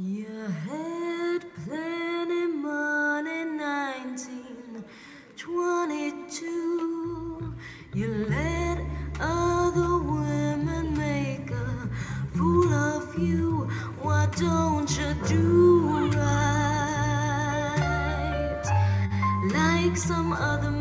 You had plenty money, 1922. You let other women make a fool of you. Why don't you do right like some other?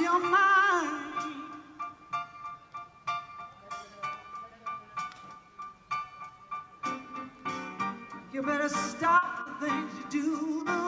your mind. You better stop the things you do.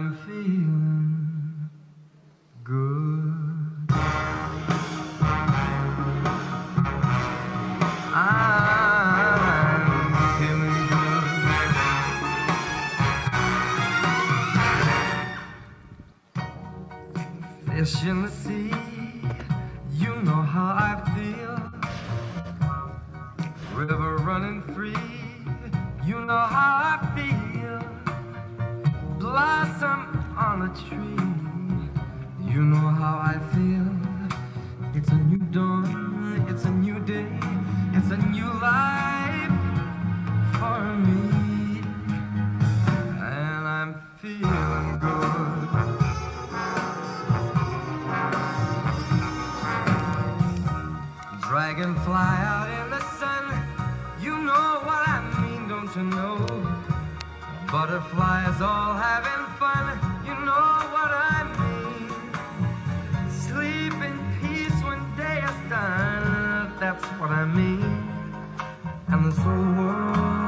I'm feeling good. I'm feeling good. Fish in the sea, you know how I feel. River running free, you know how I feel. Blossom on a tree, you know how I feel. It's a new dawn, it's a new day, it's a new life for me. And I'm feeling good. Dragonfly out in the sun, you know what I mean, don't you know? Butterflies all having fun, you know what I mean. Sleep in peace when day is done, that's what I mean. And this whole world